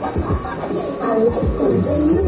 I